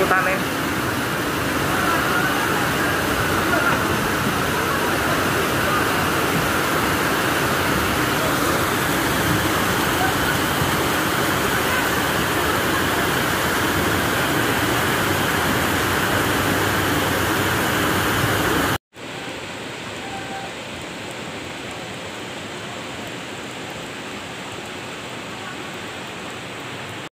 ikutan nih